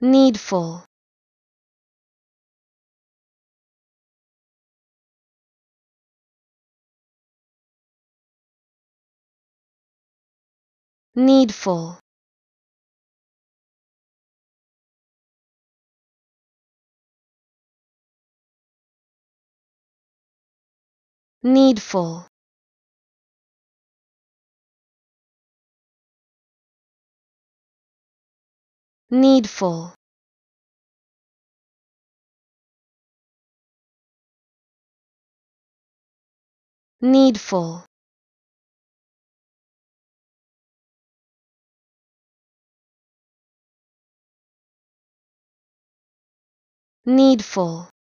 needful. Needful. Needful needful. Needful. Needful